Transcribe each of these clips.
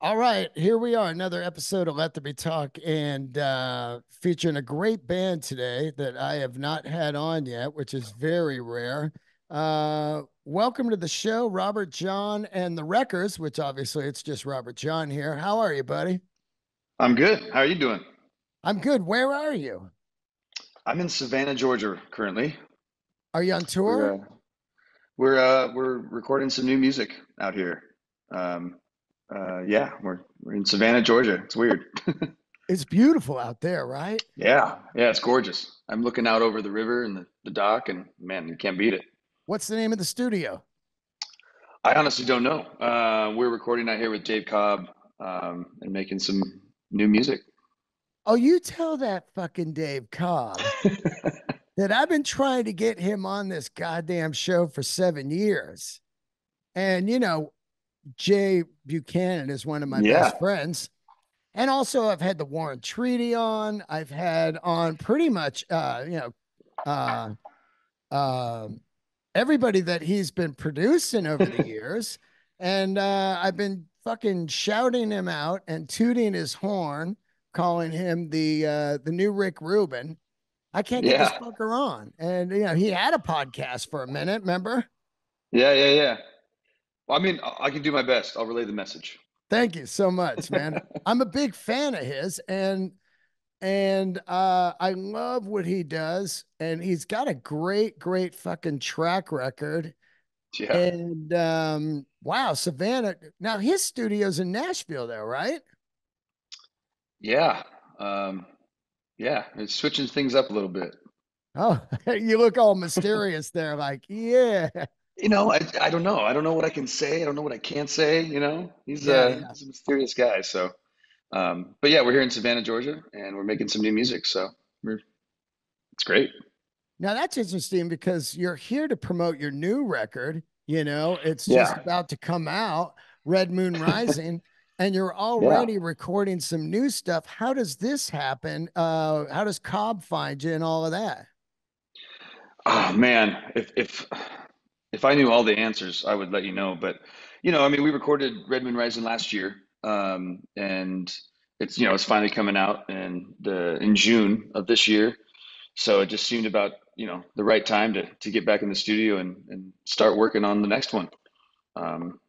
All right, here we are, another episode of Let There Be Talk, and uh, featuring a great band today that I have not had on yet, which is very rare. Uh, welcome to the show, Robert Jon and the Wreckers, which obviously it's just Robert Jon here. How are you, buddy? I'm good. How are you doing? I'm good. Where are you? I'm in Savannah, Georgia currently. Are you on tour? We're uh, we're, uh, we're recording some new music out here. Um, uh, yeah, we're we're in Savannah, Georgia. It's weird. It's beautiful out there, right? Yeah, yeah, it's gorgeous. I'm looking out over the river and the, the dock, and man, you can't beat it. What's the name of the studio? I honestly don't know. Uh, we're recording out here with Dave Cobb um, and making some new music. Oh, you tell that fucking Dave Cobb that I've been trying to get him on this goddamn show for seven years. And, you know, Jay Buchanan is one of my Yeah. best friends. And also, I've had the War and Treaty on. I've had on pretty much, uh, you know, uh, um everybody that he's been producing over the years. And uh, I've been fucking shouting him out and tooting his horn, calling him the uh, the new Rick Rubin. I can't get this fucker on. And you know, he had a podcast for a minute, remember? yeah, yeah, yeah. Well, I mean, I can do my best. I'll relay the message. Thank you so much, man. I'm a big fan of his and and uh I love what he does and he's got a great great fucking track record Yeah, and um wow, Savannah. Now his studio's in Nashville though, right? yeah, um, yeah. It's switching things up a little bit. Oh, you look all mysterious there like, yeah. You know, I I don't know. I don't know what I can say. I don't know what I can't say. You know, he's Yeah, uh yeah. he's a mysterious guy. So, um, but yeah, we're here in Savannah, Georgia, and we're making some new music. So we're it's great. Now that's interesting because you're here to promote your new record. You know, it's just Yeah, about to come out, Red Moon Rising, and you're already recording some new stuff. How does this happen? Uh, how does Cobb find you and all of that? Oh man, if if if I knew all the answers, I would let you know. But you know, I mean, we recorded Red Moon Rising last year, um, and it's you know it's finally coming out in the in June of this year. So it just seemed about you know the right time to to get back in the studio and and start working on the next one. Um,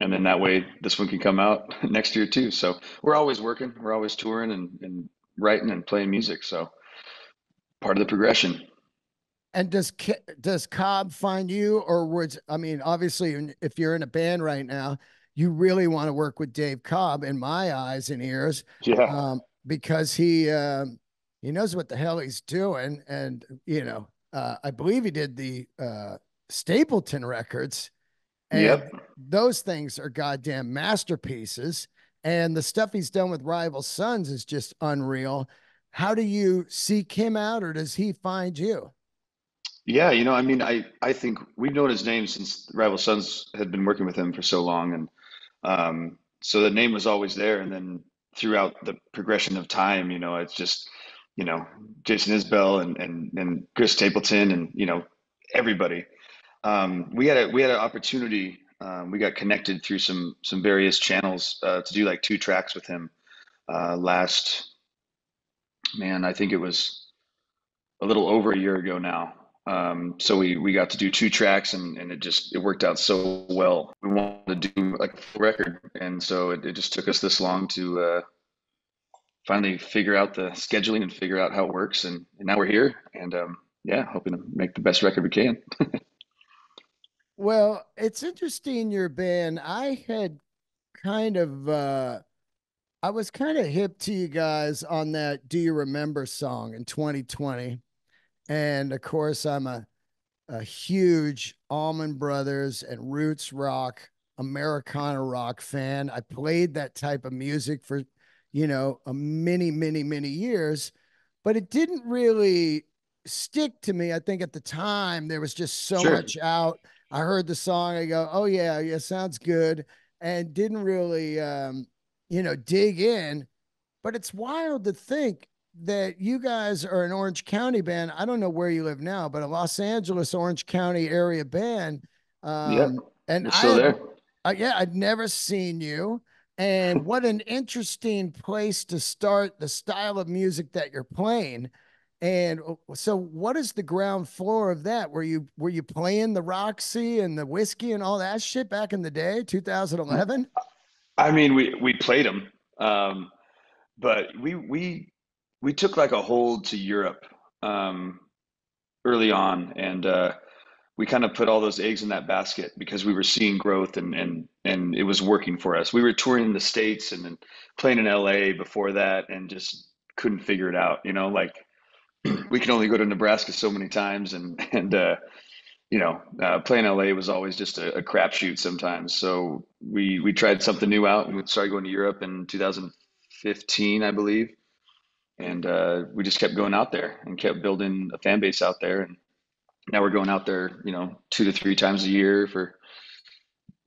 and then that way this one can come out next year too. So we're always working, we're always touring and and writing and playing music. So part of the progression. And does does Cobb find you, or was I mean, obviously, if you're in a band right now, you really want to work with Dave Cobb, in my eyes and ears, Yeah. um, because he um, he knows what the hell he's doing, and you know, uh, I believe he did the uh, Stapleton records, and Yep. those things are goddamn masterpieces. And the stuff he's done with Rival Sons is just unreal. How do you seek him out, or does he find you? Yeah, you know, I mean, I I think we've known his name since Rival Sons had been working with him for so long, and um, so the name was always there. And then throughout the progression of time, you know, it's just, you know, Jason Isbell and and and Chris Stapleton and you know everybody. Um, we had a we had an opportunity. Um, we got connected through some some various channels uh, to do like two tracks with him uh, last, man, I think it was a little over a year ago now. Um, so we we got to do two tracks and, and it just it worked out so well. We wanted to do like a record, and so it, it just took us this long to uh, finally figure out the scheduling and figure out how it works. And, and now we're here, and um, yeah, hoping to make the best record we can. Well, it's interesting your band. I had kind of uh I was kind of hip to you guys on that Do You Remember song in 2020. And of course, I'm a a huge Allman Brothers and roots rock, Americana rock fan. I played that type of music for, you know, a many, many, many years, but it didn't really stick to me. I think at the time there was just so Sure. much out. I heard the song, I go, oh yeah, yeah, sounds good, and didn't really, um, you know, dig in. But it's wild to think that you guys are an Orange County band. I don't know where you live now, but a Los Angeles, Orange County area band. Um, and we're I still had, there. uh, yeah, I'd never seen you. And what an interesting place to start the style of music that you're playing. And uh, so what is the ground floor of that? Were you were you playing the Roxy and the Whisky and all that shit back in the day, 2011? I mean, we we played them, um, but we we we took like a hold to Europe um, early on, and uh, we kind of put all those eggs in that basket because we were seeing growth and and and it was working for us. We were touring the states and then playing in LA before that, and just couldn't figure it out. You know, like we could only go to Nebraska so many times, and and uh, you know, uh, playing LA was always just a, a crapshoot sometimes. So we we tried something new out, and we started going to Europe in 2015, I believe, and uh, we just kept going out there and kept building a fan base out there. And now we're going out there, you know, two to three times a year for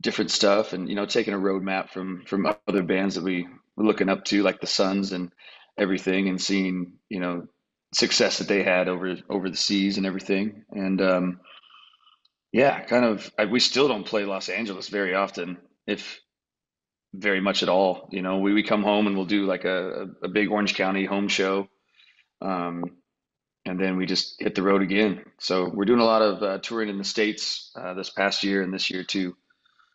different stuff, and you know, taking a roadmap from from other bands that we were looking up to, like the Suns and everything, and seeing you know success that they had over over the seas and everything. And um, yeah, kind of. I, we still don't play Los Angeles very often, if very much at all. You know, we, we come home and we'll do like a, a big Orange County home show, um, and then we just hit the road again. So we're doing a lot of uh, touring in the states uh, this past year and this year too,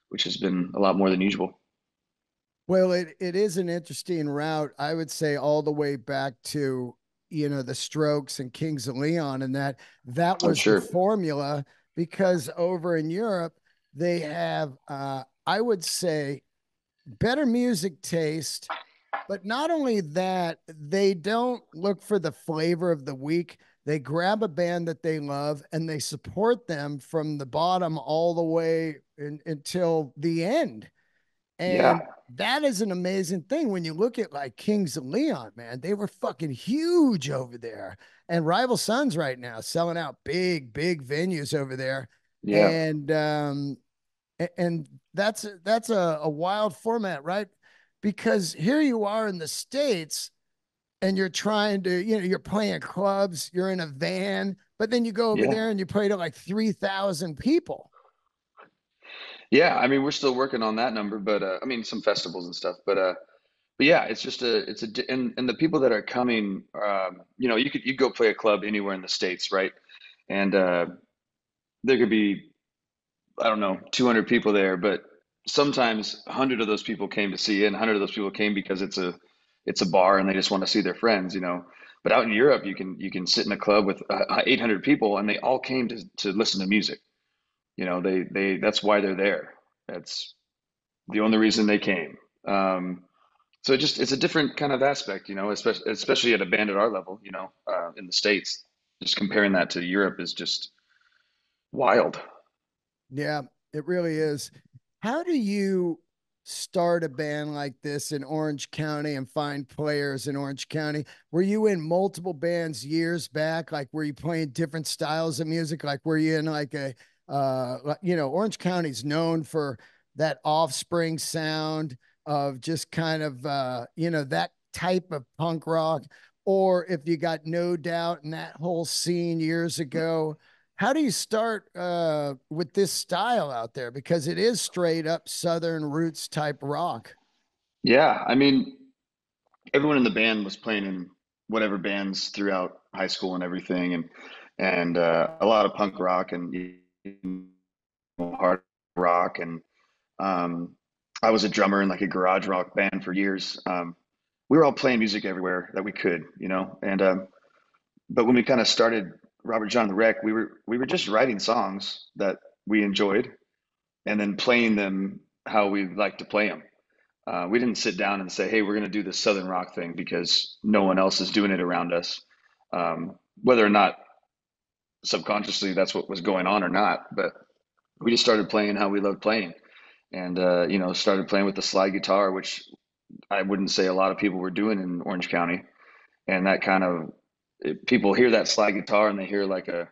which has been a lot more than usual. Well, it, it is an interesting route. I would say all the way back to you know the Strokes and Kings of Leon, and that that was the formula because over in Europe they have, uh, I would say, better music taste. But not only that, they don't look for the flavor of the week. They grab a band that they love and they support them from the bottom all the way in, until the end. Yeah, And that is an amazing thing when you look at like Kings of Leon, man. They were fucking huge over there. And Rival Sons right now selling out big, big venues over there. yeah, And um and that's that's a, a wild format, right? Because here you are in the States and you're trying to, you know, you're playing clubs, you're in a van, but then you go over yeah. there and you play to like 3,000 people. Yeah, I mean, we're still working on that number, but uh, I mean, some festivals and stuff. But uh, but yeah, it's just a it's a and and the people that are coming, um, you know, you could you go play a club anywhere in the States, right? And uh, there could be I don't know 200 people there, but sometimes 100 of those people came to see you, and 100 of those people came because it's a it's a bar and they just want to see their friends, you know. But out in Europe, you can you can sit in a club with uh, 800 people, and they all came to to listen to music. You know, they they that's why they're there. That's the only reason they came. Um, so it just it's a different kind of aspect, you know, especially especially at a band at our level, you know, uh, in the States. Just comparing that to Europe is just wild. Yeah, it really is. How do you start a band like this in Orange County and find players in Orange County? Were you in multiple bands years back? Like, were you playing different styles of music? Like, were you in like a, uh, you know, Orange County's known for that offspring sound of just kind of, uh, you know, that type of punk rock. Or if you got No Doubt in that whole scene years ago, how do you start uh, with this style out there? Because it is straight up Southern roots type rock. Yeah, I mean, everyone in the band was playing in whatever bands throughout high school and everything, and and uh, a lot of punk rock and hard rock, and um, I was a drummer in like a garage rock band for years. Um, we were all playing music everywhere that we could, you know, and um, but when we kind of started Robert Jon the Wreck, we were we were just writing songs that we enjoyed and then playing them how we like to play them. Uh, we didn't sit down and say, "Hey, we're going to do this Southern rock thing because no one else is doing it around us." Um, whether or not subconsciously that's what was going on or not, but we just started playing how we loved playing, and uh, you know, started playing with the slide guitar, which I wouldn't say a lot of people were doing in Orange County, and that kind of people hear that slide guitar and they hear like a,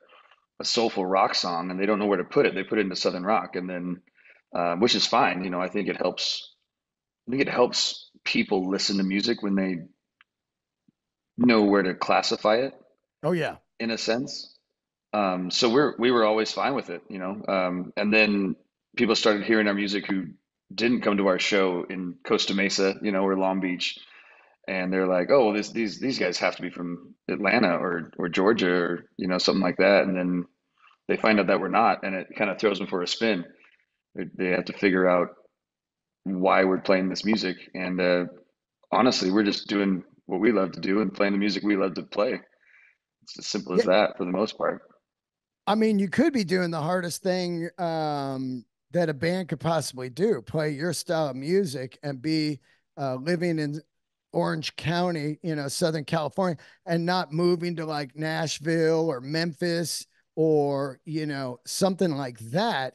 a soulful rock song and they don't know where to put it. They put it into Southern rock, and then uh, which is fine. You know, I think it helps. I think it helps people listen to music when they know where to classify it Oh yeah. in a sense. Um, so we're we were always fine with it, you know. Um, and then people started hearing our music who didn't come to our show in Costa Mesa, you know, or Long Beach, and they're like, "Oh, well, this, these these guys have to be from Atlanta or or Georgia or you know something like that," and then they find out that we're not, and it kind of throws them for a spin. They, have to figure out why we're playing this music, and uh, honestly, we're just doing what we love to do and playing the music we love to play. It's as simple as Yeah. that for the most part. I mean, you could be doing the hardest thing um, that a band could possibly do play your style of music and be uh, living in Orange County, you know, Southern California, and not moving to like Nashville or Memphis or, you know, something like that.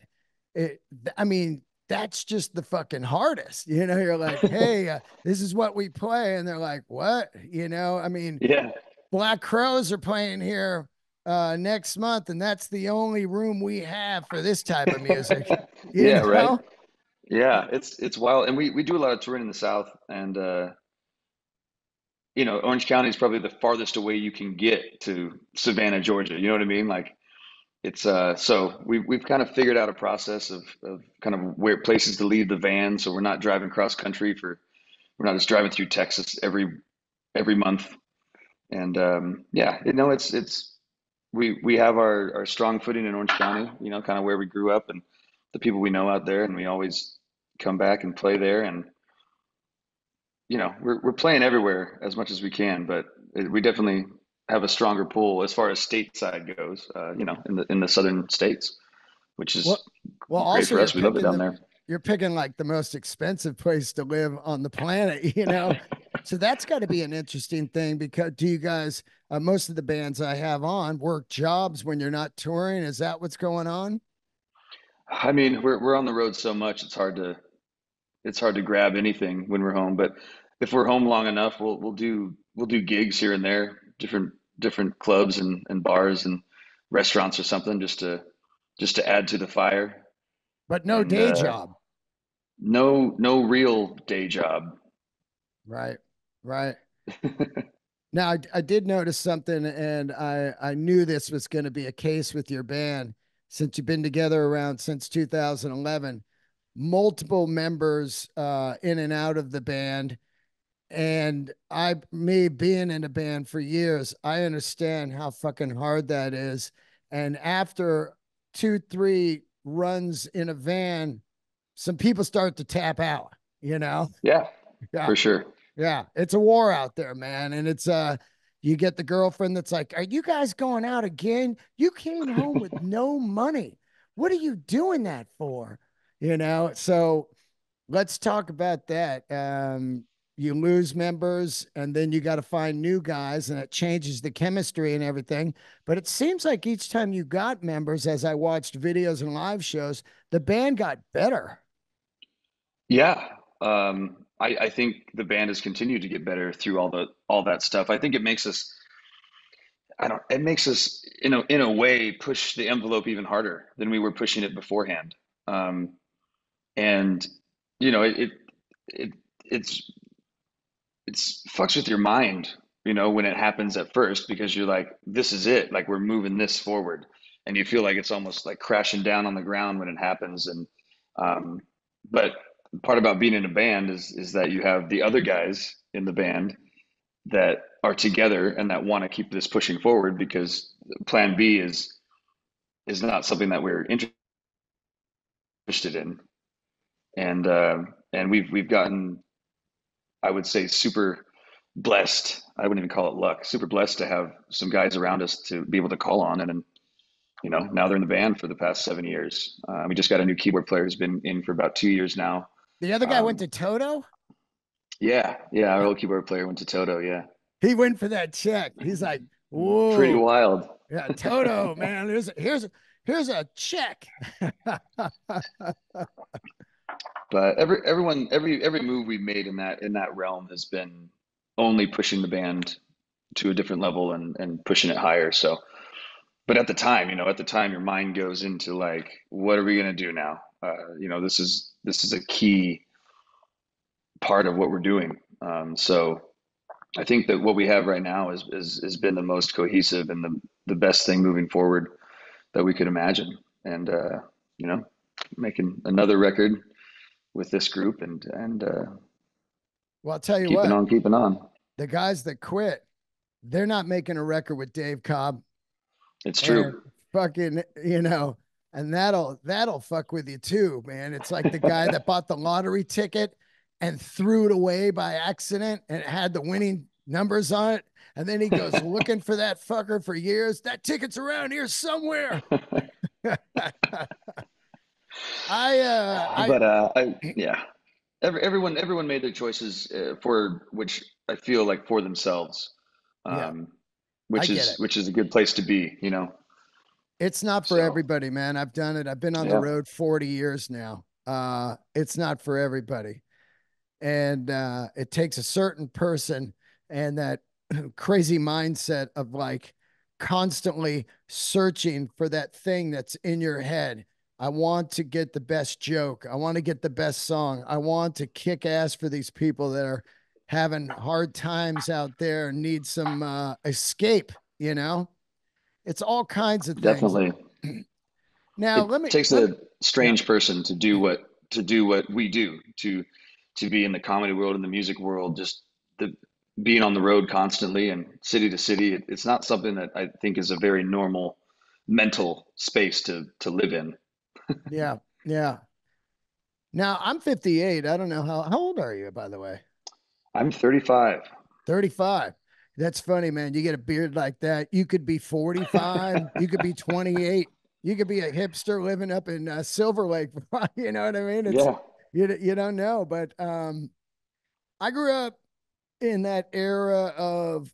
It, I mean, that's just the fucking hardest. You know, you're like, hey, uh, this is what we play. And they're like, what? You know, I mean, Yeah, Black Crowes are playing here uh next month, and that's the only room we have for this type of music. Yeah, right. Yeah, it's it's wild, and we we do a lot of touring in the South, and uh, you know, Orange County is probably the farthest away you can get to Savannah, Georgia. You know what I mean? Like it's uh, so we've we've kind of figured out a process of of kind of where places to leave the van, so we're not driving cross country for we're not just driving through Texas every every month, and um, yeah, you know, it's it's we we have our our strong footing in Orange County, you know, kind of where we grew up and the people we know out there, and we always come back and play there, and you know, we're we're playing everywhere as much as we can, but it, we definitely have a stronger pull as far as stateside goes, uh, you know, in the in the southern states, which is well, great also for you're us. We love it picking down the there. you're picking like the most expensive place to live on the planet, you know. So that's got to be an interesting thing because do you guys uh, most of the bands I have on work jobs when you're not touring? Is that what's going on? I mean, we're we're on the road so much, it's hard to it's hard to grab anything when we're home, but if we're home long enough, we'll we'll do we'll do gigs here and there, different different clubs and, and bars and restaurants or something just to just to add to the fire. But no And day uh, job. no no real day job. Right. Right. Now, I, I did notice something, and I, I knew this was going to be a case with your band since you've been together around since 2011. Multiple members uh, in and out of the band. And I, me being in a band for years, I understand how fucking hard that is. And after two, three runs in a van, some people start to tap out, you know? Yeah, Yeah. for sure. Yeah, it's a war out there, man. And it's uh you get the girlfriend that's like, Are you guys going out again? You came home with no money. What are you doing that for? You know, so let's talk about that. Um, you lose members and then you got to find new guys and it changes the chemistry and everything. But it seems like each time you got members, as I watched videos and live shows, the band got better. Yeah. Um, I, I think the band has continued to get better through all the all that stuff. I think it makes us I don't it makes us in a in a way push the envelope even harder than we were pushing it beforehand. Um, and you know, it, it it it's it's fucks with your mind, you know, when it happens at first because you're like, this is it, like we're moving this forward, and you feel like it's almost like crashing down on the ground when it happens. And um, but part about being in a band is is that you have the other guys in the band that are together and that want to keep this pushing forward because Plan B is is not something that we're interested in, and uh, and we've we've gotten I would say super blessed. I wouldn't even call it luck. Super blessed to have some guys around us to be able to call on, and, and you know now they're in the band for the past seven years. Uh, we just got a new keyboard player who's been in for about two years now. The other guy went Um, to Toto. yeah, yeah, our old keyboard player went to Toto. Yeah, He went for that check. He's like, whoa, pretty wild. yeah, Toto, man. Here's here's here's a check. But every everyone every every move we've made in that in that realm has been only pushing the band to a different level and and pushing it higher. So, but at the time, you know, at the time, your mind goes into like, what are we gonna do now? Uh, you know, this is this is a key part of what we're doing. Um, so I think that what we have right now is is has been the most cohesive and the the best thing moving forward that we could imagine. And uh, you know, making another record with this group and and uh, well, I'll tell you keeping what, on, keeping on. the guys that quit, they're not making a record with Dave Cobb. It's true. Fucking, you know, and that'll that'll fuck with you too, man. It's like the guy that bought the lottery ticket and threw it away by accident and had the winning numbers on it. And then he goes looking for that fucker for years. That ticket's around here somewhere. I uh but uh, I, yeah, Every, everyone everyone made their choices uh, for which I feel like for themselves, um, I which is it. which is a good place to be, you know. It's not for So everybody, man. I've done it. I've been on the road 40 years now. Uh, it's not for everybody. And uh, it takes a certain person and that crazy mindset of like constantly searching for that thing that's in your head. I want to get the best joke. I want to get the best song. I want to kick ass for these people that are having hard times out there and need some uh, escape, you know? It's all kinds of things. definitely. Now, It let me It takes let me a yeah. strange person to do what to do what we do to to be in the comedy world and the music world, just the being on the road constantly and city to city. It, it's not something that I think is a very normal mental space to to live in. Yeah. Yeah. Now, I'm 58. I don't know how how old are you, by the way? I'm 35. 35. That's funny, man. You get a beard like that. You could be 45. You could be 28. You could be a hipster living up in uh, Silver Lake. you know what I mean? It's Yeah, you you don't know, but um I grew up in that era of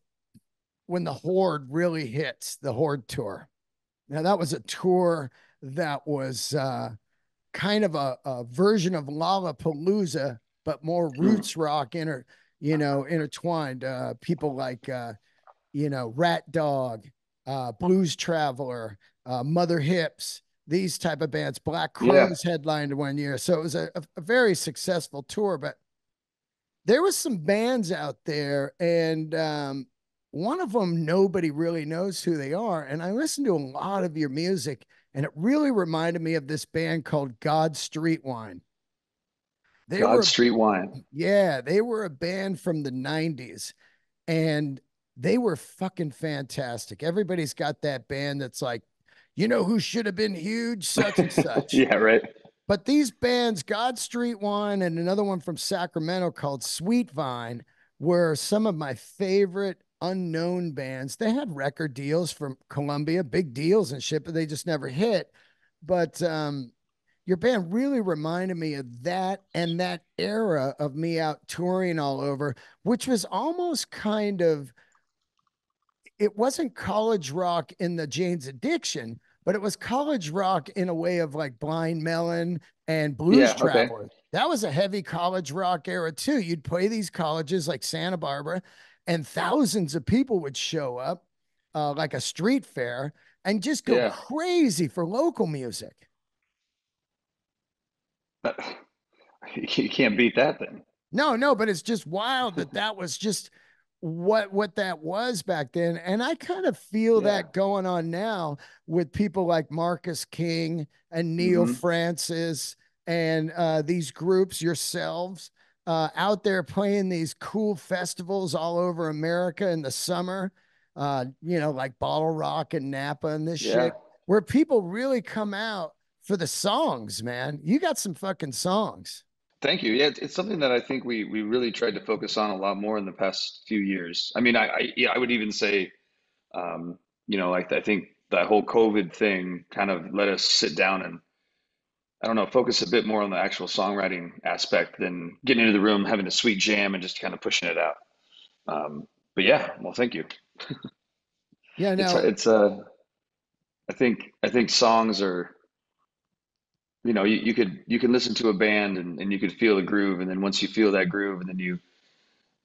when the Horde really hits, the Horde tour. Now that was a tour that was uh kind of a, a version of Lollapalooza, but more Hmm. roots rock inter, you know, intertwined. Uh, people like, uh, you know, Rat Dog, uh, Blues Traveler, uh, Mother Hips, these type of bands. Black yeah, headlined one year, so it was a, a, a very successful tour. But there was some bands out there, and um, one of them nobody really knows who they are. And I listened to a lot of your music, and it really reminded me of this band called God Street Wine. They God were, Street Wine. yeah, they were a band from the 90s and they were fucking fantastic. Everybody's got that band that's like, you know who should have been huge? Such and such. Yeah, right. But these bands, God Street Wine and another one from Sacramento called Sweet Vine, were some of my favorite unknown bands. They had record deals from Columbia, big deals and shit, but they just never hit. But um, your band really reminded me of that and that era of me out touring all over, which was almost kind of it wasn't college rock in the Jane's Addiction, but it was college rock in a way of like Blind Melon and Blues Yeah, okay. Traveler. That was a heavy college rock era too. You'd play these colleges like Santa Barbara, and thousands of people would show up, uh, like a street fair, and just go Yeah. crazy for local music. But you can't beat that then. No, no, but it's just wild that that was just what what that was back then. And I kind of feel Yeah. that going on now with people like Marcus King and Neal hmm Francis and uh, these groups, yourselves, uh, out there playing these cool festivals all over America in the summer. Uh, you know, like BottleRock and Napa and this Yeah. shit, where people really come out for the songs, man. You got some fucking songs. Thank you. Yeah, it's, something that I think we we really tried to focus on a lot more in the past few years. I mean, I, I yeah, I would even say, um, you know, like I think that whole COVID thing kind of let us sit down and I don't know, focus a bit more on the actual songwriting aspect than getting into the room, having a sweet jam, and just kind of pushing it out. Um, but yeah, well, thank you. Yeah, It's now it's uh, I think I think songs are. you know, you, you could you can listen to a band and, and you could feel the groove, and then once you feel that groove, and then you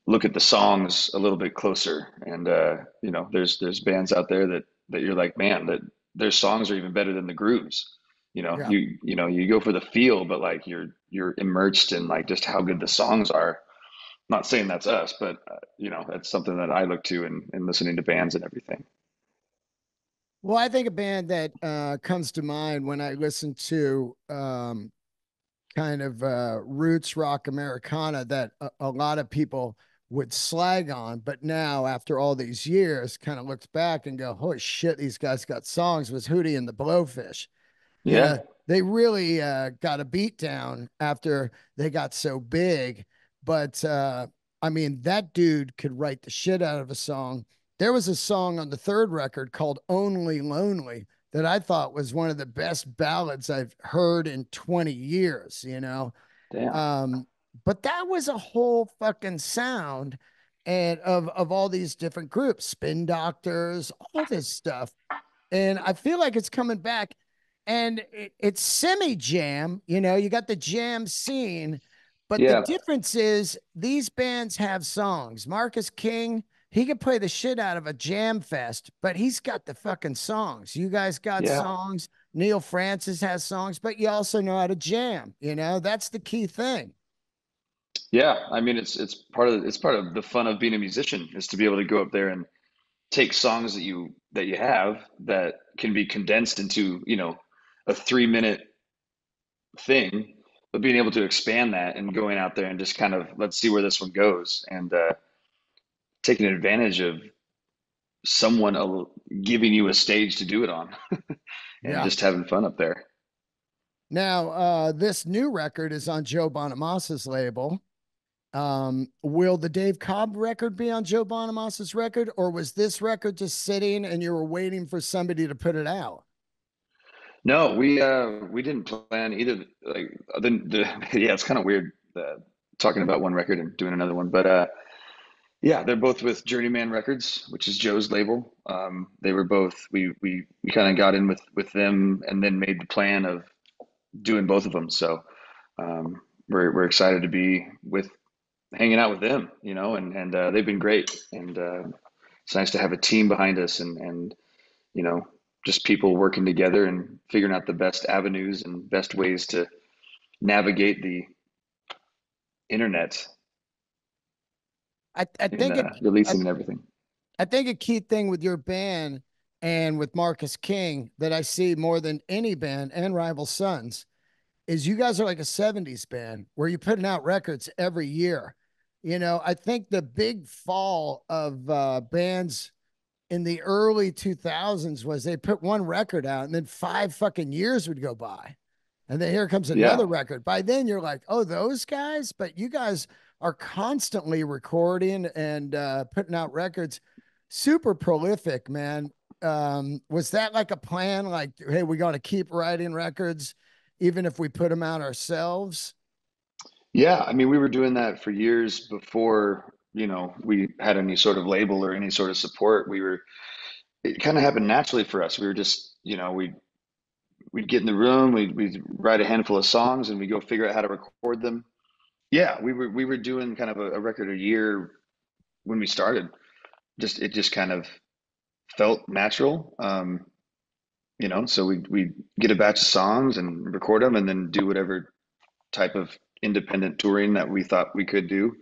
look at the songs a little bit closer, and uh, you know, there's there's bands out there that that you're like, man, that their songs are even better than the grooves. You know, yeah. you you know, you go for the feel, but like you're you're immersed in like just how good the songs are. Not saying that's us, but uh, you know, that's something that I look to in in listening to bands and everything. Well, I think a band that uh, comes to mind when I listen to um, kind of uh, roots rock Americana that a, a lot of people would slag on, but now after all these years, kind of looks back and go, "Holy shit, these guys got songs." Was Hootie and the Blowfish? Yeah, they really uh, got a beat down after they got so big. But uh, I mean, that dude could write the shit out of a song. There was a song on the third record called "Only Lonely." That I thought was one of the best ballads I've heard in 20 years, you know. Um, but that was a whole fucking sound and of of all these different groups, spin doctors, all this stuff. And I feel like it's coming back and it, it's semi jam, you know, you got the jam scene, but Yeah, the difference is these bands have songs. Marcus King, he could play the shit out of a jam fest, but he's got the fucking songs. You guys got yeah, songs. Neal Francis has songs, but you also know how to jam, you know, that's the key thing. yeah. I mean, it's it's part of it's part of the fun of being a musician is to be able to go up there and take songs that you that you have that can be condensed into, you know, a three minute thing, but being able to expand that and going out there and just kind of let's see where this one goes and uh, taking advantage of someone giving you a stage to do it on and Yeah. just having fun up there. Now, uh, this new record is on Joe Bonamassa's label. Um, will the Dave Cobb record be on Joe Bonamassa's record, or was this record just sitting and you were waiting for somebody to put it out? No, we uh we didn't plan either. Like the, the yeah, it's kind of weird uh, talking about one record and doing another one, but uh yeah, they're both with Journeyman Records, which is Joe's label. Um, they were both we we we kind of got in with with them and then made the plan of doing both of them. So um, we're we're excited to be with hanging out with them, you know, and and uh, they've been great, and uh, it's nice to have a team behind us, and and you know, just people working together and figuring out the best avenues and best ways to navigate the internet I, I in think it, uh, I, releasing and everything. I think a key thing with your band and with Marcus King that I see more than any band and Rival Sons is you guys are like a 70s band where you're putting out records every year. You know, I think the big fall of uh, bands in the early 2000s was they put one record out and then five fucking years would go by. And then here comes Yeah, another record. By then you're like, oh, those guys, but you guys are constantly recording and uh, putting out records. Super prolific, man. Um, was that like a plan? Like, hey, we got to keep writing records, even if we put them out ourselves? yeah. I mean, we were doing that for years before, you know, we had any sort of label or any sort of support. We were, it kind of happened naturally for us. We were just, you know, we we'd get in the room, we'd, we'd write a handful of songs, and we'd go figure out how to record them. Yeah, we were we were doing kind of a, a record a year when we started. Just it just kind of felt natural, um, you know. So we we get a batch of songs and record them, and then do whatever type of independent touring that we thought we could do.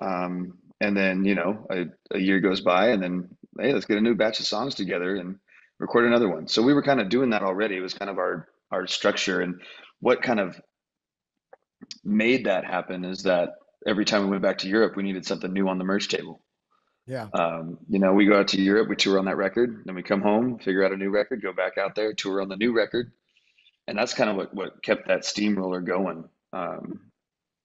Um, and then you know a, a year goes by, and then hey, let's get a new batch of songs together and record another one. So we were kind of doing that already. It was kind of our our structure, and what kind of made that happen is that every time we went back to Europe, we needed something new on the merch table. Yeah. Um, you know, we go out to Europe, we tour on that record, then we come home, figure out a new record, go back out there, tour on the new record, and that's kind of what what kept that steamroller going. Um,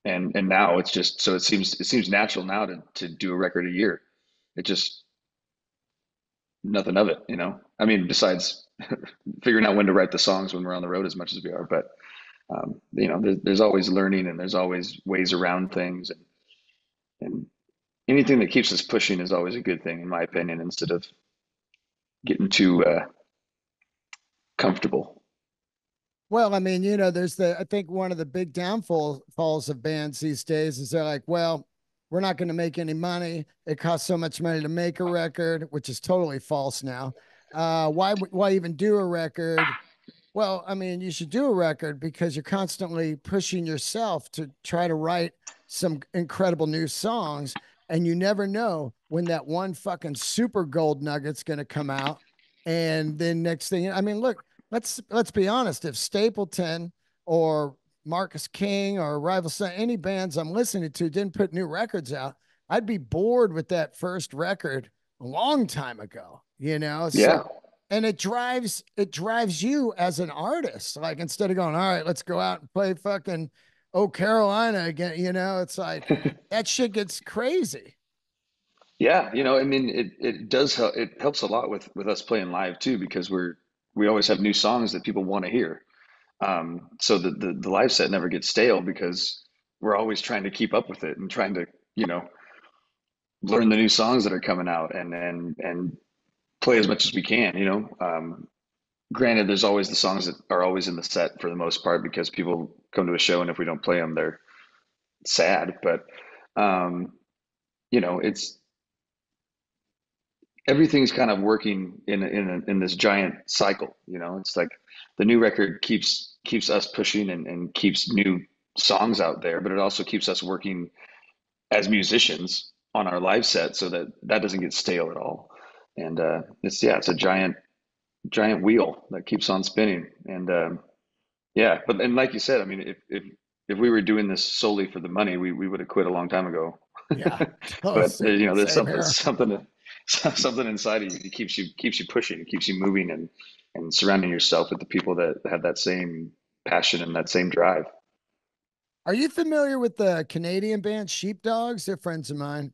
and and now it's just so it seems it seems natural now to to do a record a year. It just nothing of it, you know. I mean, besides figuring out when to write the songs when we're on the road as much as we are, but um, you know, there's, there's always learning and there's always ways around things and, and anything that keeps us pushing is always a good thing, in my opinion, instead of getting too uh, comfortable. Well, I mean, you know, there's the, I think one of the big downfall falls of bands these days is they're like, well, we're not going to make any money. It costs so much money to make a record, which is totally false now. Uh, why, why even do a record? Well, I mean, you should do a record because you're constantly pushing yourself to try to write some incredible new songs. And you never know when that one fucking super gold nugget's going to come out. And then next thing, I mean, look, let's let's be honest. If Stapleton or Marcus King or Rival Son, any bands I'm listening to didn't put new records out, I'd be bored with that first record a long time ago, you know? Yeah. And it drives it drives you as an artist. Like instead of going, all right, let's go out and play fucking Oh Carolina again, you know, it's like that shit gets crazy. Yeah, you know, I mean, it it does help. It helps a lot with with us playing live too because we're we always have new songs that people want to hear. Um, so the, the the live set never gets stale because we're always trying to keep up with it and trying to, you know, learn the new songs that are coming out and and and play as much as we can. You know, um, granted, there's always the songs that are always in the set for the most part because people come to a show and if we don't play them, they're sad. But um, you know, it's everything's kind of working in in in this giant cycle. You know, it's like the new record keeps keeps us pushing and, and keeps new songs out there, but it also keeps us working as musicians on our live set so that that doesn't get stale at all. And uh, it's yeah, it's a giant giant wheel that keeps on spinning. And um, yeah, but and like you said, I mean, if if if we were doing this solely for the money, we we would have quit a long time ago. Yeah. Oh, But uh, you know, there's something here. something to, something inside of you that keeps you keeps you pushing, keeps you moving, and and surrounding yourself with the people that have that same passion and that same drive. Are you familiar with the Canadian band Sheepdogs? They're friends of mine.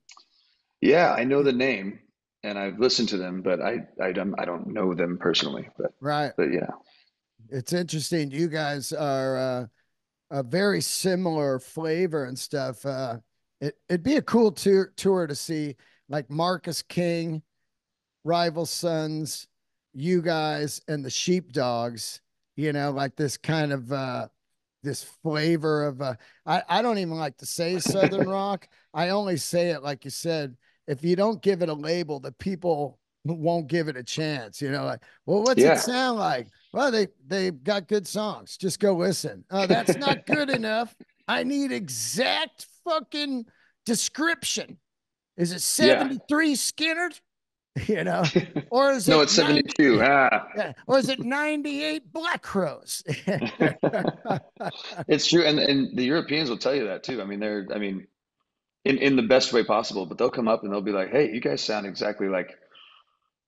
Yeah, I know the name and I've listened to them, but I I don't I don't know them personally. But Right. but yeah, It's interesting. You guys are uh, a very similar flavor and stuff. Uh, it, it'd be a cool tour, tour to see like Marcus King, Rival Sons, you guys, and the Sheepdogs, you know, like this kind of uh, this flavor of uh, I, I don't even like to say Southern rock. I only say it like you said, if you don't give it a label, the people won't give it a chance. You know, like, well, what's it sound like? Well, they they've got good songs. Just go listen. Oh, that's not good enough. I need exact fucking description. Is it yeah. 73 Skynyrd? You know, or is it No, it it's 90 72. Ah. or is it 98 Black Crowes? It's true, and and the Europeans will tell you that too. I mean, they're I mean, in in the best way possible, but they'll come up and they'll be like, "Hey, you guys sound exactly like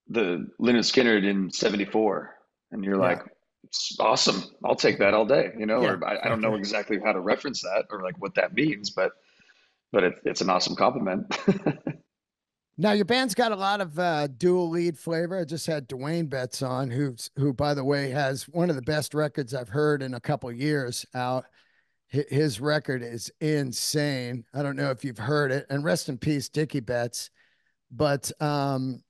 the Lynyrd Skynyrd in '74," and you're yeah, like, "It's awesome! I'll take that all day," you know. yeah. Or I, I don't know exactly how to reference that or like what that means, but but it, it's an awesome compliment. Now your band's got a lot of uh, dual lead flavor. I just had Duane Betts on, who's who, by the way, has one of the best records I've heard in a couple years out. His record is insane. I don't know if you've heard it. And rest in peace, Dickey Betts. But um,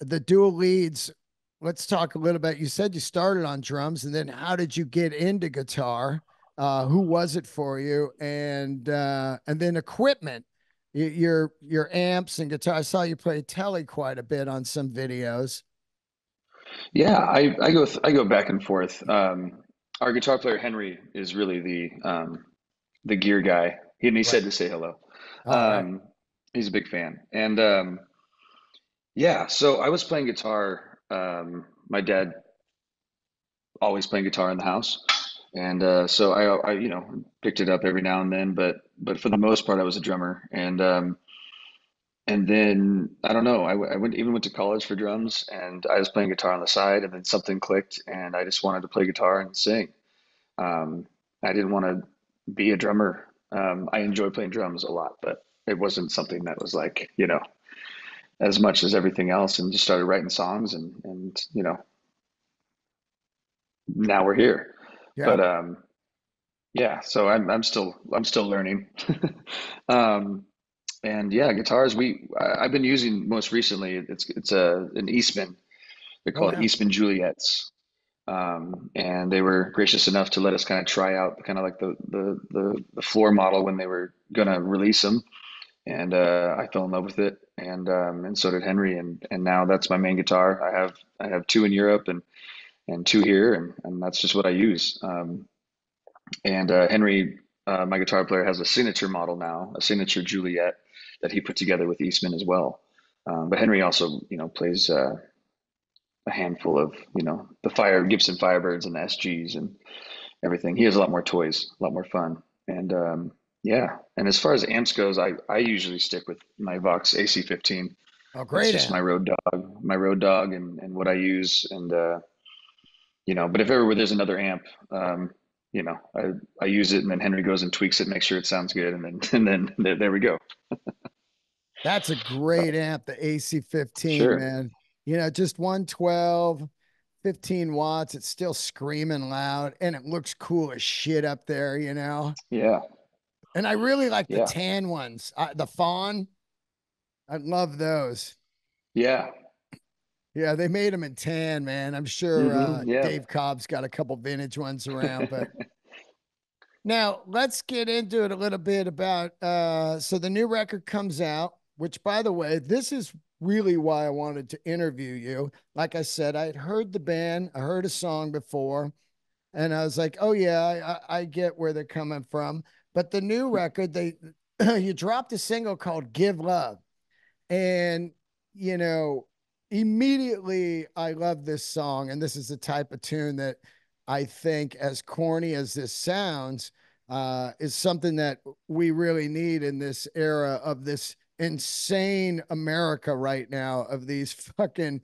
the dual leads, let's talk a little bit. You said you started on drums, and then how did you get into guitar? Uh, who was it for you? And uh, and then equipment your your amps and guitar. I saw you play Tele quite a bit on some videos. Yeah, I I go I go back and forth. Um, our guitar player Henry is really the um, the gear guy. He and he Right. said to say hello. All right. Um, he's a big fan, and um, yeah. So I was playing guitar. Um, my dad always playing guitar in the house, and uh, so I, I you know picked it up every now and then. But but for the most part, I was a drummer, and um, and then I don't know. I, went even went to college for drums, and I was playing guitar on the side, and then something clicked, and I just wanted to play guitar and sing. Um, I didn't want to be a drummer. Um, I enjoy playing drums a lot, but it wasn't something that was like, you know, as much as everything else, and just started writing songs, and and you know, now we're here. Yeah. But um, yeah, so I'm I'm still I'm still learning. Um, and yeah, guitars we I, I've been using most recently. It's it's a an Eastman. They call Oh called yeah. Eastman Juliets. Um, and they were gracious enough to let us kind of try out kind of like the, the the the floor model when they were gonna release them, and uh, I fell in love with it, and um, and so did Henry, and and now that's my main guitar. I have I have two in Europe and and two here, and and that's just what I use. Um, and uh, Henry, uh, my guitar player, has a signature model now, a signature Juliet that he put together with Eastman as well. Um, but Henry also, you know, plays uh, a handful of, you know, the Fire Gibson Firebirds and the SGs and everything. He has a lot more toys, a lot more fun, and um, yeah. And as far as amps goes, I I usually stick with my Vox AC15. Oh, great just my road dog, my road dog, and and what I use, and uh, you know. But if ever there's another amp, um, you know, I I use it, and then Henry goes and tweaks it, makes sure it sounds good, and then and then there, there we go. That's a great amp, the AC15, sure, man. You know, just 112, 15 watts. It's still screaming loud and it looks cool as shit up there, you know? yeah, And I really like the yeah, tan ones. Uh, the fawn, I love those. yeah, Yeah, they made them in tan, man. I'm sure uh, hmm yeah. Dave Cobb's got a couple vintage ones around, but now let's get into it a little bit about uh so the new record comes out, which by the way, this is really why I wanted to interview you. Like I said, I had heard the band, I heard a song before, and I was like, "Oh yeah, I, I, I get where they're coming from." But the new record, they you dropped a single called "Give Love," and you know, immediately I love this song, and this is the type of tune that I think, as corny as this sounds, uh, is something that we really need in this era of this insane America right now of these fucking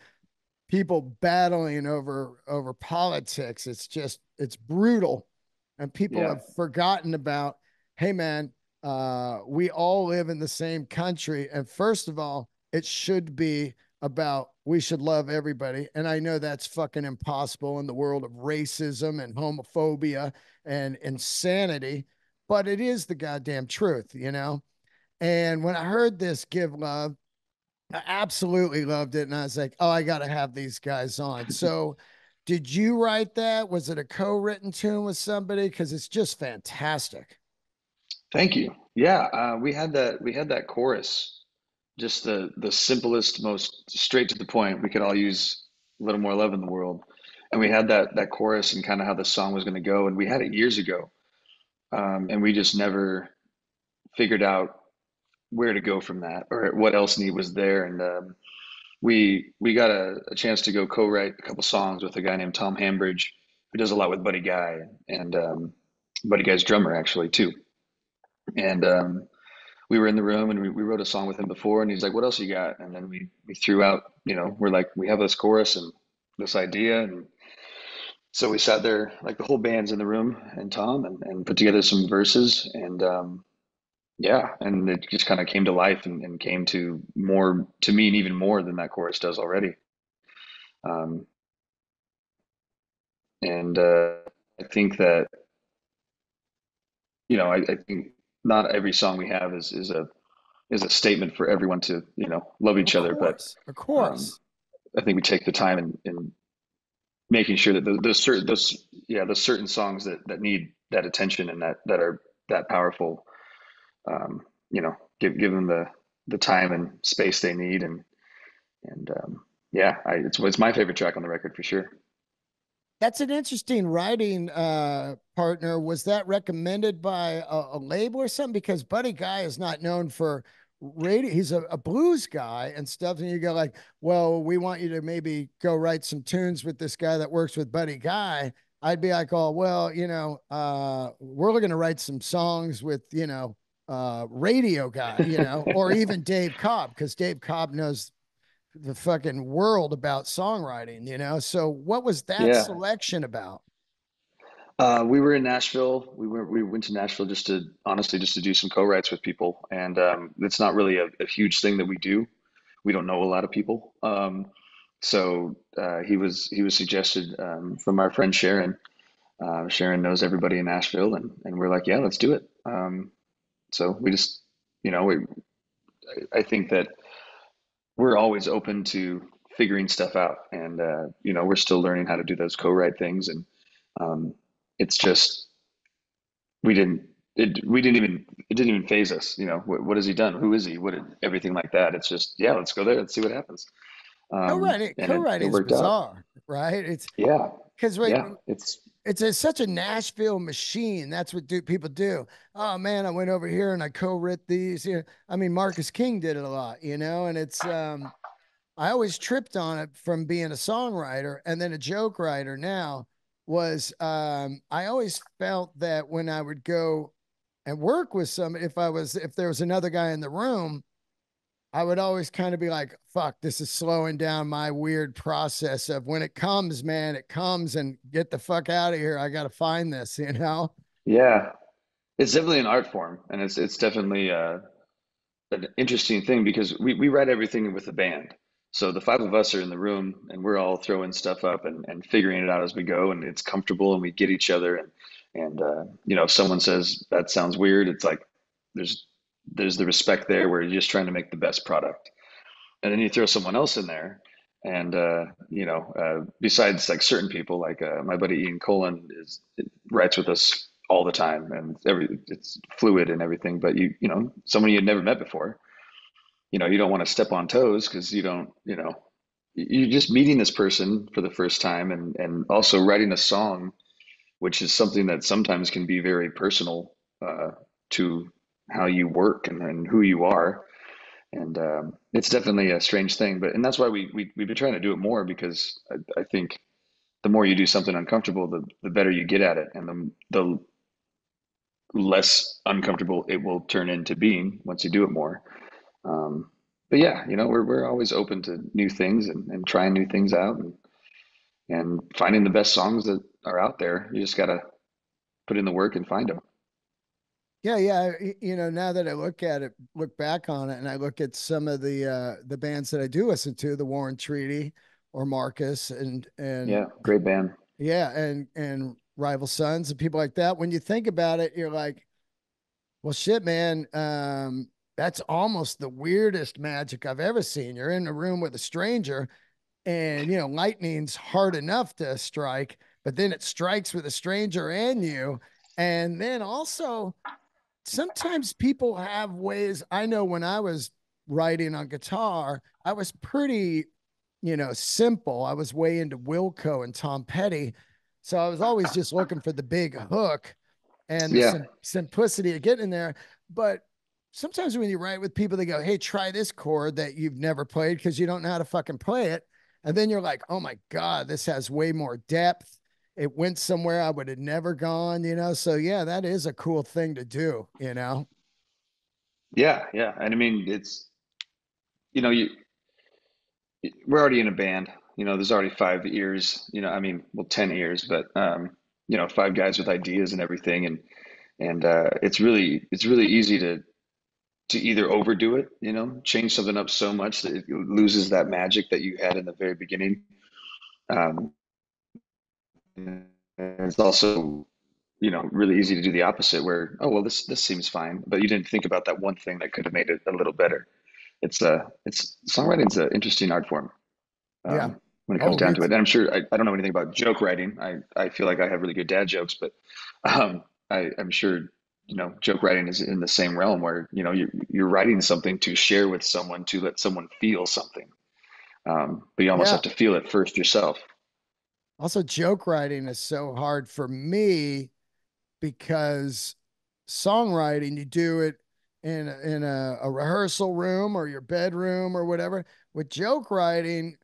people battling over over politics. It's just it's brutal, and people Yeah, have forgotten about. Hey, man, uh, we all live in the same country, and first of all, it should be about we should love everybody. And I know that's fucking impossible in the world of racism and homophobia and insanity, but it is the goddamn truth, you know. And when I heard this, give love I absolutely loved it. And I was like, oh, I got to have these guys on. So, did you write that? Was it a co written tune with somebody? Because it's just fantastic. thank you. Yeah, uh, we had that we had that chorus, just the the simplest, most straight to the point. We could all use a little more love in the world, and we had that that chorus and kind of how the song was going to go, and we had it years ago, um, and we just never figured out where to go from that or what else need was there, and um, we we got a, a chance to go co-write a couple songs with a guy named Tom Hambridge, who does a lot with Buddy Guy, and um, Buddy Guy's drummer actually too, and um, we were in the room and we, we wrote a song with him before and he's like what else you got? And then we we threw out you know we're like we have this chorus and this idea. And so we sat there like the whole band's in the room and tom and, and put together some verses and um yeah and it just kind of came to life and, and came to more to mean even more than that chorus does already. Um and uh i think that you know i, I think not every song we have is is a is a statement for everyone to you know love each other but course. Of um course. I think we take the time in, in making sure that those, those certain those yeah those certain songs that that need that attention and that that are that powerful um, you know give give them the the time and space they need and and um, yeah I, it's it's my favorite track on the record for sure That's an interesting writing uh, partner. Was that recommended by a, a label or something? Because Buddy Guy is not known for radio. He's a, a blues guy and stuff. And you go like, well, we want you to maybe go write some tunes with this guy that works with Buddy Guy. I'd be like, oh, well, you know, uh, we're going to write some songs with, you know, uh, radio guy, you know, or even Dave Cobb, because Dave Cobb knows the fucking world about songwriting, you know? So what was that yeah selection about? uh, we were in Nashville we were we went to Nashville just to honestly just to do some co-writes with people and um, it's not really a, a huge thing that we do we don't know a lot of people um, so uh, he was he was suggested um, from our friend Sharon Uh, Sharon knows everybody in Nashville, and and we're like, yeah, let's do it. Um, so we just, you know, we, I think that we're always open to figuring stuff out, and uh, you know, we're still learning how to do those co-write things, and um, it's just we didn't. It, we didn't even it didn't even phase us you know what, what has he done? Who is he? What everything like that. It's just yeah let's go there. Let's see what happens. Um, Co-writing, and it, it co-writing is worked out. bizarre, right? It's yeah. because right, yeah it's it's a, such a Nashville machine. That's what do people do. Oh man, I went over here and I co-wrote these here. I mean, Marcus King did it a lot, you know, and it's um I always tripped on it from being a songwriter and then a joke writer now was um, I always felt that when I would go and work with some, if I was if there was another guy in the room, I would always kind of be like, fuck, this is slowing down my weird process of when it comes, man, it comes and get the fuck out of here. I got to find this, you know? Yeah. It's definitely an art form and it's it's definitely uh, an interesting thing because we, we write everything with the band. So the five of us are in the room and we're all throwing stuff up and, and figuring it out as we go and it's comfortable and we get each other and and uh, you know if someone says that sounds weird, it's like there's there's the respect there where you're just trying to make the best product. And then you throw someone else in there and uh, you know uh, besides like certain people like uh, my buddy ian colin is writes with us all the time and every it's fluid and everything but you you know someone you had never met before you know you don't want to step on toes because you don't you know you're just meeting this person for the first time and and also writing a song which is something that sometimes can be very personal uh, to how you work and, and who you are. And um, it's definitely a strange thing but and that's why we, we we've been trying to do it more because I, I think the more you do something uncomfortable the, the better you get at it and the the less uncomfortable it will turn into being once you do it more. Um, but yeah you know we're, we're always open to new things and, and trying new things out and and finding the best songs that are out there. You just got to put in the work and find them yeah, yeah. You know, now that I look at it, look back on it, and I look at some of the uh the bands that I do listen to, the War and Treaty or Marcus and and yeah, great band. Yeah, and and Rival Sons and people like that. When you think about it, you're like, well, shit, man. Um, that's almost the weirdest magic I've ever seen. You're in a room with a stranger, and you know, lightning's hard enough to strike, but then it strikes with a stranger and you. And then also sometimes people have ways. I know when I was writing on guitar, I was pretty, you know, simple. I was way into Wilco and Tom Petty. So I was always just looking for the big hook and yeah. sim- simplicity of getting in there. But sometimes when you write with people, they go, Hey, try this chord that you've never played because you don't know how to fucking play it. And then you're like, Oh my God, this has way more depth it went somewhere I would have never gone, you know. So yeah, that is a cool thing to do, you know. Yeah, yeah. And I mean it's you know, you we're already in a band. You know, there's already five ears, you know, I mean, well, ten ears, but um, you know, five guys with ideas and everything and and uh it's really it's really easy to to either overdo it, you know, change something up so much that it loses that magic that you had in the very beginning. Um, it's also you know really easy to do the opposite where oh well this this seems fine. But you didn't think about that one thing that could have made it a little better. It's uh it's songwriting's an interesting art form um, yeah. when it comes oh, down to it. And i'm sure I, I don't know anything about joke writing. I i feel like i have really good dad jokes but um i i'm sure you know joke writing is in the same realm where you know you're, you're writing something to share with someone to let someone feel something. Um but you almost yeah. have to feel it first yourself also, joke writing is so hard for me because songwriting, you do it in in a, a rehearsal room or your bedroom or whatever. With joke writing,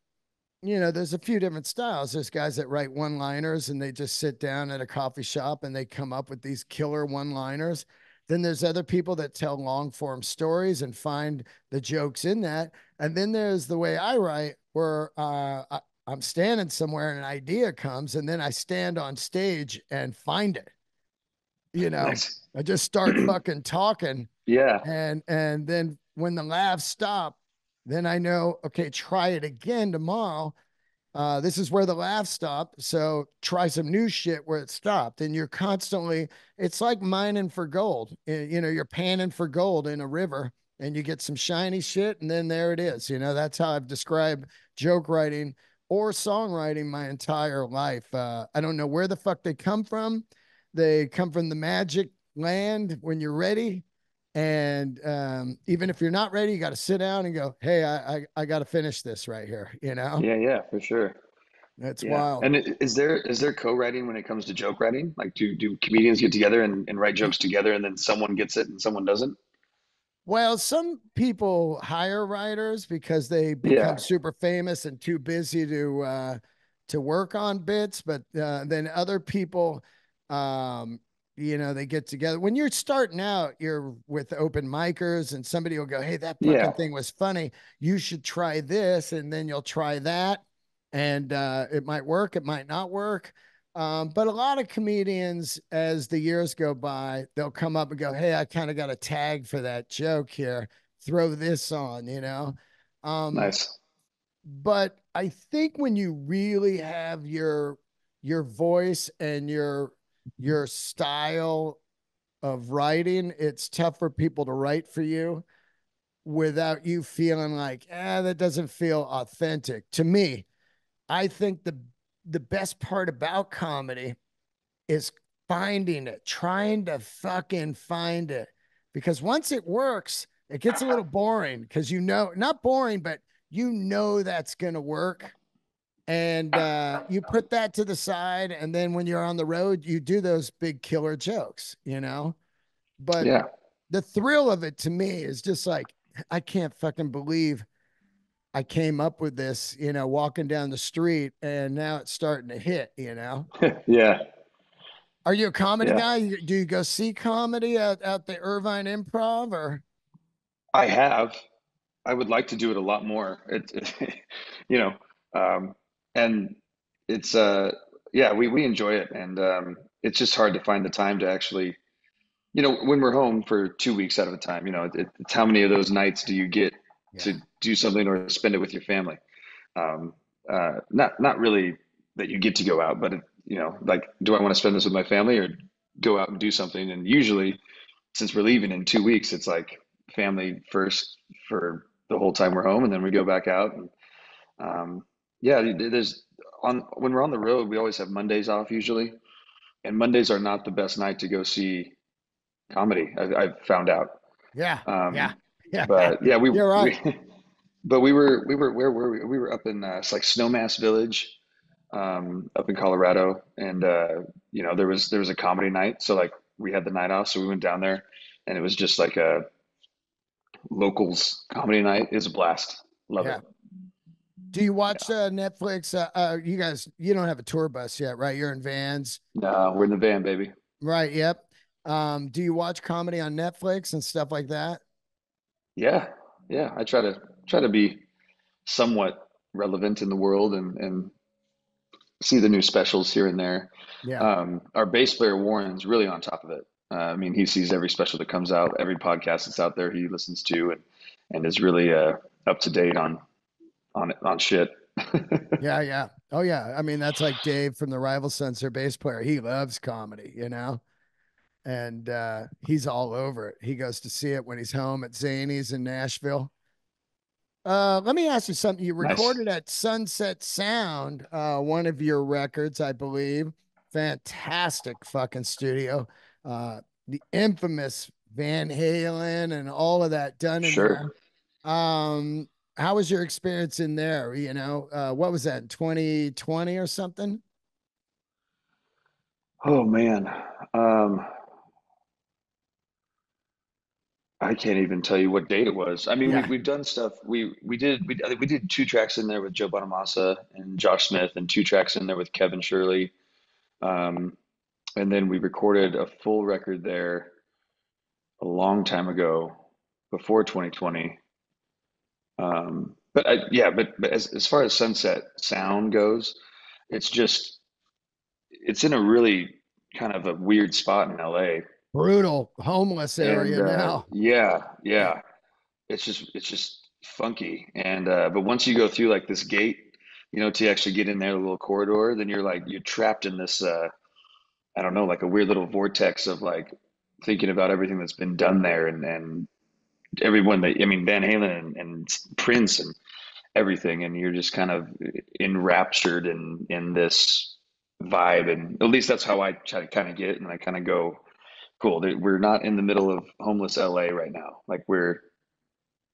you know, there's a few different styles. There's guys that write one liners and they just sit down at a coffee shop and they come up with these killer one liners. Then there's other people that tell long form stories and find the jokes in that. And then there's the way I write, where uh, I'm standing somewhere and an idea comes, and then I stand on stage and find it. You know, nice. I just start fucking talking. Yeah. And and then when the laughs stop, then I know, okay, try it again tomorrow. Uh, this is where the laughs stop. So try some new shit where it stopped. And you're constantly, it's like mining for gold. You know, you're panning for gold in a river and you get some shiny shit, and then there it is. You know, that's how I've described joke writing or songwriting my entire life. Uh, I don't know where the fuck they come from. They come from the magic land when you're ready. And um, even if you're not ready, you got to sit down and go, Hey, I, I, I got to finish this right here. You know? Yeah, yeah, for sure. That's yeah. wild. And is there is there co-writing when it comes to joke writing? Like, do do comedians get together and, and write jokes together, and then someone gets it and someone doesn't? Well, some people hire writers because they become yeah. super famous and too busy to uh, to work on bits, but uh, then other people, um, you know, they get together. When you're starting out, you're with open micers, and somebody will go, "Hey, that fucking Yeah, thing was funny. You should try this," and then you'll try that, and uh, it might work, it might not work. Um, but a lot of comedians, as the years go by, they'll come up and go, "Hey, I kind of got a tag for that joke here. Throw this on," you know. Um, nice. but I think when you really have your your voice and your your style of writing, it's tough for people to write for you without you feeling like, ah, that doesn't feel authentic. To me, I think the the best part about comedy is finding it, trying to fucking find it. Because once it works, it gets a little boring because you know, not boring, but you know that's going to work. And uh, you put that to the side. And then when you're on the road, you do those big killer jokes, you know? But Yeah, the thrill of it to me is just like, I can't fucking believe I came up with this, you know, walking down the street and now it's starting to hit, you know? yeah, Are you a comedy yeah. guy? Do you go see comedy at, at the Irvine Improv or? I have. I would like to do it a lot more. It, it you know, um, and it's uh, yeah, we we enjoy it, and um, it's just hard to find the time to actually, you know, when we're home for two weeks out of a time. You know, it, it's how many of those nights do you get Yeah. to do something or spend it with your family? Um, uh, not not really that you get to go out, but you know, like, do I want to spend this with my family or go out and do something? And usually, since we're leaving in two weeks, it's like family first for the whole time we're home, and then we go back out. And um, yeah, there's on when we're on the road, we always have Mondays off usually, and Mondays are not the best night to go see comedy. I, I've found out. Yeah. Yeah. Um, Yeah. But yeah, we You're right. we but we were we were where were we? We were up in uh, it's like Snowmass Village, um, up in Colorado, and uh, you know there was there was a comedy night, so like we had the night off, so we went down there, and it was just like a locals comedy night. It was a blast. Love Yeah. it. Do you watch uh, Netflix? Uh, uh, you guys, you don't have a tour bus yet, right? You're in vans, No, we're in the van, baby. right? Yep. Um, do you watch comedy on Netflix and stuff like that? Yeah, yeah. I try to try to be somewhat relevant in the world and and see the new specials here and there. Yeah. Um, our bass player Warren's really on top of it. Uh, I mean, he sees every special that comes out, every podcast that's out there he listens to, and and is really uh, up to date on on on shit. Yeah. Yeah. Oh, yeah. I mean, that's like Dave from the Rival their bass player. He loves comedy, you know, and uh, he's all over it. He goes to see it when he's home at Zanies in Nashville. Uh, let me ask you something. You Nice. recorded at Sunset Sound, uh, one of your records, I believe. Fantastic fucking studio. Uh, the infamous Van Halen and all of that done in Sure. there. Um, how was your experience in there? You know, uh, what was that, 2020 or something? Oh man. Um, I can't even tell you what date it was. I mean, we Yeah, we've done stuff. We we did we we did two tracks in there with Joe Bonamassa and Josh Smith, and two tracks in there with Kevin Shirley. Um, and then we recorded a full record there a long time ago, before 2020. Um, but I, yeah, but but as as far as Sunset Sound goes, it's just it's in a really kind of a weird spot in LA. Brutal homeless And area uh, now. yeah, yeah, it's just it's just funky. And uh, but once you go through like this gate, you know, to actually get in there, the little corridor, then you're like you're trapped in this uh, I don't know, like a weird little vortex of like thinking about everything that's been done there and and everyone that I mean Van Halen and, and Prince and everything, and you're just kind of enraptured in in this vibe. And at least that's how I try to kind of get, and I kind of go, cool. We're not in the middle of homeless LA right now. Like we're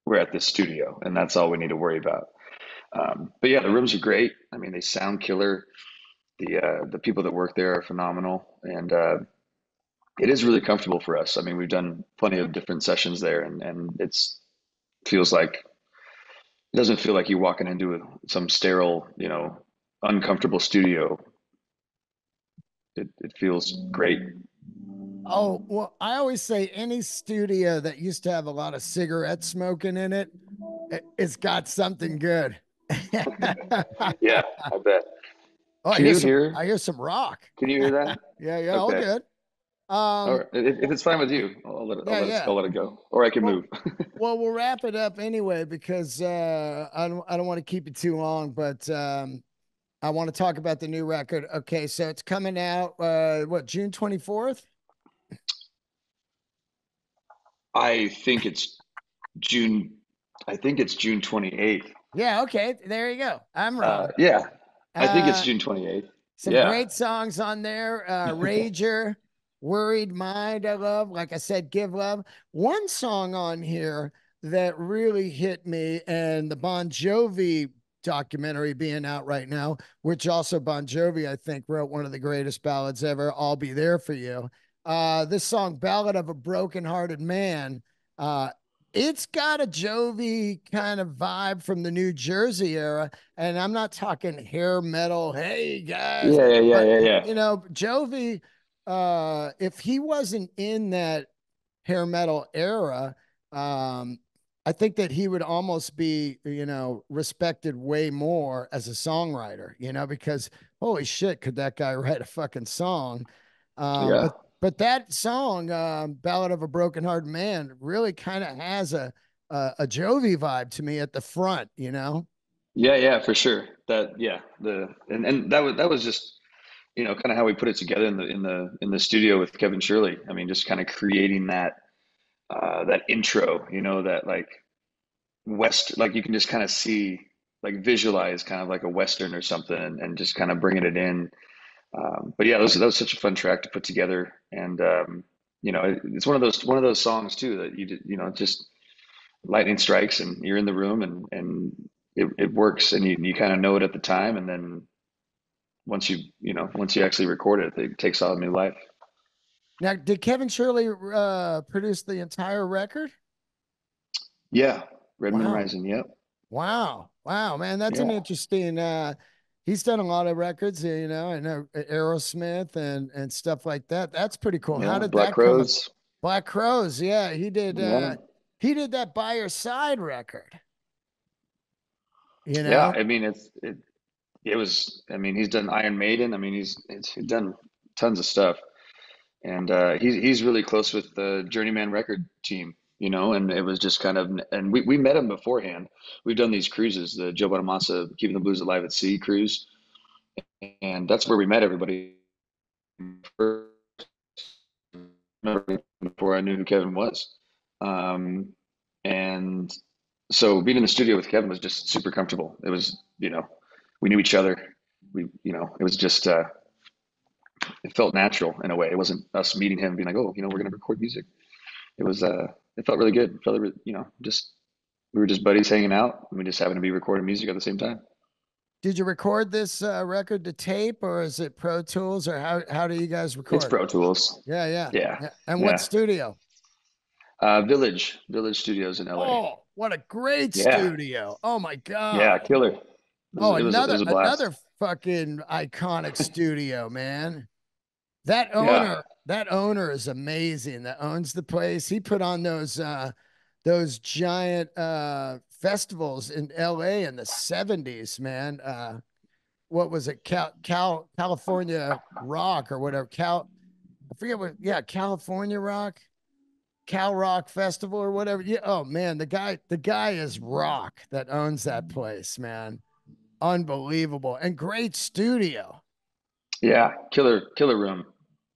we're at this studio, and that's all we need to worry about. Um, but yeah, the rooms are great. I mean, they sound killer. The uh, the people that work there are phenomenal, and uh, it is really comfortable for us. I mean, we've done plenty of different sessions there, and and it's feels like it doesn't feel like you're walking into a, some sterile, you know, uncomfortable studio, it, it feels great. Oh, well, I always say any studio that used to have a lot of cigarette smoking in it, it it's got something good. yeah, I bet. Oh, Can I hear, you some, hear? I hear some rock. Can you hear that? Yeah, yeah, all good. Um. If, if it's fine with you, I'll let it, I'll, Yeah, let it, yeah. I'll let it go, or I can Well- move. well, we'll wrap it up anyway because uh, I don't I don't want to keep it too long, but um, I want to talk about the new record. Okay, so it's coming out uh, what June twenty fourth. I think it's June. I think it's June 28th. Yeah, okay, there you go. I'm wrong. Uh, yeah, I think it's Uh, June 28th. Some Yeah. great songs on there. Uh, Rager, Worried Mind, I love. Like I said, Give Love. One song on here that really hit me, and the Bon Jovi documentary being out right now, which also Bon Jovi, I think, wrote one of the greatest ballads ever, I'll Be There For You. Uh, this song, Ballad of a Broken-Hearted Man, uh, it's got a Jovi kind of vibe from the New Jersey era. And I'm not talking hair metal. Hey guys, Yeah, yeah, yeah, but, yeah, yeah. You know, Jovi, uh, if he wasn't in that hair metal era, um, I think that he would almost be, you know, respected way more as a songwriter, you know, because holy shit, could that guy write a fucking song? Um, Yeah. but but that song, um, "Ballad of a Broken Hearted Man," really kind of has a, a a Jovi vibe to me at the front, you know. Yeah, yeah, for sure. That, yeah, the and and that was that was just, you know, kind of how we put it together in the in the in the studio with Kevin Shirley. I mean, just kind of creating that uh that intro, you know, that like west like you can just kind of see like visualize kind of like a western or something and, and just kind of bringing it in. Um, but yeah, that was, that was such a fun track to put together, and um, you know, it, it's one of those one of those songs too that you did, you know, just lightning strikes and you're in the room and and it, it works and you, you kind of know it at the time and then once you you know once you actually record it it takes on a new life Now, did Kevin Shirley uh, produce the entire record? yeah redmond Wow. rising yep Wow. Wow, man, that's an interesting uh he's done a lot of records, uh, you know, I know Aerosmith and and stuff like that. That's pretty cool. How did black that come crows Black Crowes, yeah, he did yeah uh he did that by your side record, you know? yeah i mean it's it it was i mean he's done iron maiden i mean he's it's, he's done tons of stuff and uh he's he's really close with the journeyman record team you know and it was just kind of and we, we met him beforehand we've done these cruises the joe bonamassa keeping the blues alive at sea cruise and that's where we met everybody before I knew who Kevin was. Um, and so being in the studio with Kevin was just super comfortable. It was, you know, we knew each other. We, you know, it was just, uh, it felt natural in a way. It wasn't us meeting him and being like, oh, you know, we're going to record music. It was, uh, it felt really good. It felt, really- you know, just, we were just buddies hanging out and we just happened to be recording music at the same time. Did you record this uh record to tape or is it Pro Tools or how how do you guys record? It's Pro Tools. Yeah, yeah. Yeah. yeah. And Yeah. what studio? Uh, Village, Village Studios in LA. Oh, what a great Yeah. studio. Oh my god. Yeah, killer. Was- Oh, another another fucking iconic studio, man. That Yeah. owner, that owner is amazing. That owns the place. He put on those uh those giant uh festivals in LA in the 70s, man. Uh what was it? Cal, Cal California Rock or whatever. Cal I forget what yeah, California Rock. Cal Rock Festival or whatever. Yeah. Oh man, the guy, the guy is rock that owns that place, man. Unbelievable and great studio. Yeah, killer killer room.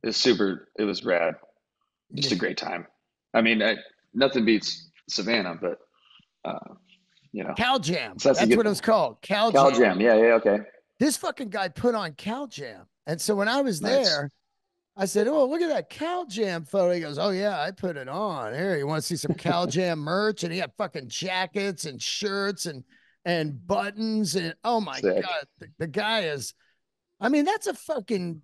It's super. It was rad. Just a great time. I mean, I, nothing beats Savannah, but uh, you know, Cal Jam. So that's That's what it was called. Cal, Cal Jam. Jam. Yeah, yeah, okay. This fucking guy put on Cal Jam. And so when I was Nice. there, I said, Oh, look at that Cal Jam photo. He goes, Oh, yeah, I put it on. Here, you want to see some Cal Jam merch? And he had fucking jackets and shirts and and buttons. And oh my Sick. God, the, the guy is, I mean, that's a fucking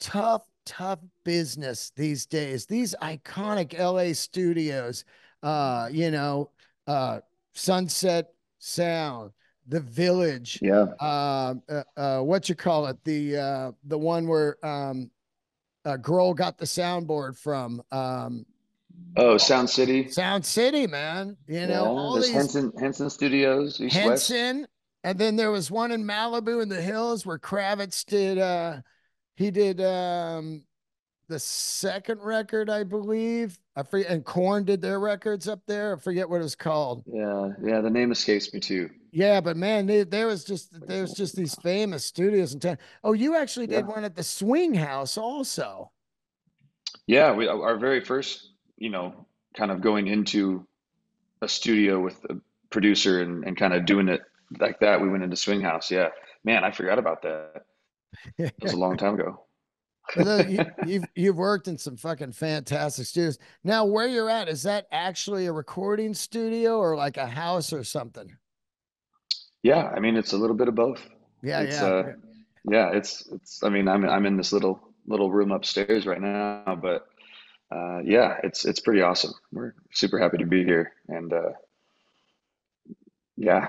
tough, tough business these days. These iconic LA studios, uh, you know, uh, Sunset Sound, The Village. Yeah. Um, uh, uh, what you call it? The uh, the one where um, uh, Grohl got the soundboard from. Um, Oh, Sound City. Sound City, man. You know, Yeah. all these Henson Henson Studios, East West. Henson, and then there was one in Malibu in the hills where Kravitz did uh he did um the second record, I believe. I forget and Korn did their records up there. I forget what it was called. Yeah, yeah. The name escapes me too. Yeah, but man, they, there was just there was just these famous studios in town. Oh, you actually did Yeah. one at the Swing House also. Yeah, we our very first, you know, kind of going into a studio with a producer and, and kind of doing it like that. We went into Swing House. Yeah. Man, I forgot about that. That was a long time ago. You, you've you've worked in some fucking fantastic studios. Now, where you're at, is that actually a recording studio or like a house or something? Yeah, I mean it's a little bit of both. Yeah, It's yeah. uh yeah, it's it's I mean I'm I'm in this little little room upstairs right now, but uh yeah, it's it's pretty awesome. We're super happy to be here and uh yeah.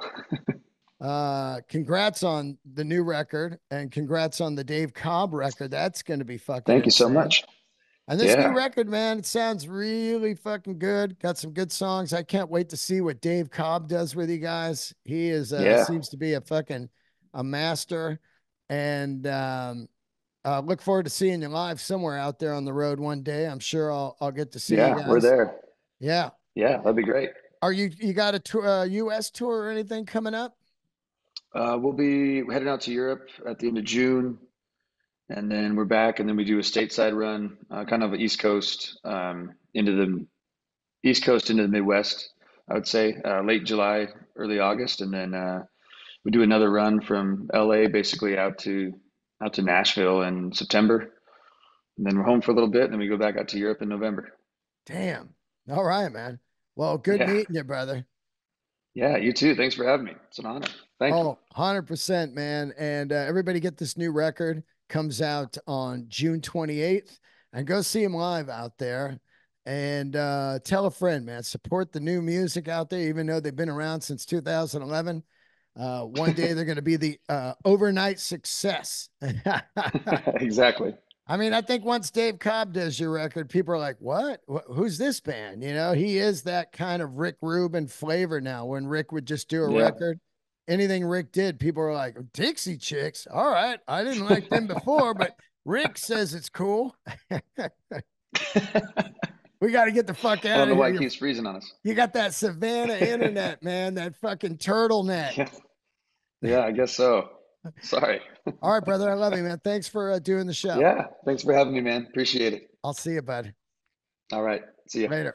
Uh, congrats on the new record and congrats on the Dave Cobb record. That's going to be fucking Thank you so much. And this Yeah. new record, man, it sounds really fucking good. Got some good songs. I can't wait to see what Dave Cobb does with you guys. He is uh, Yeah. seems to be a fucking a master, and um, uh, look forward to seeing you live somewhere out there on the road one day. I'm sure I'll I'll get to see you Yeah, we're there. Yeah. Yeah, that'd be great. Are you you got a tour, uh, U.S. tour or anything coming up? Uh, we'll be heading out to Europe at the end of June, and then we're back, and then we do a stateside run, uh, kind of East Coast, um, into the East Coast into the Midwest, I would say, uh, late July, early August, and then uh, we do another run from LA basically out to out to Nashville in September, and then we're home for a little bit, and then we go back out to Europe in November. Damn. All right, man. Well, good Yeah. meeting you, brother. Yeah, you too. Thanks for having me. It's an honor. Thank you. Oh, 100%, man. And uh, everybody get this new record. Comes out on June 28th. And go see him live out there. And uh, tell a friend, man. Support the new music out there, even though they've been around since 2011. Uh, one day they're going to be the uh, overnight success. Exactly. I mean, I think once Dave Cobb does your record, people are like, "What? Who's this band?" You know, he is that kind of Rick Rubin flavor now. When Rick would just do a Yeah. record, anything Rick did, people are like, "Dixie Chicks." All right, I didn't like them before, but Rick says it's cool. we got to get the fuck I out don't know of why here. it You, keeps freezing on us. you got that Savannah internet, man. That fucking turtleneck. Yeah. Yeah, I guess so. Sorry. All right, brother. I love you, man. Thanks for uh, doing the show. Yeah. Thanks for having me, man. Appreciate it. I'll see you, bud. All right. See you Later.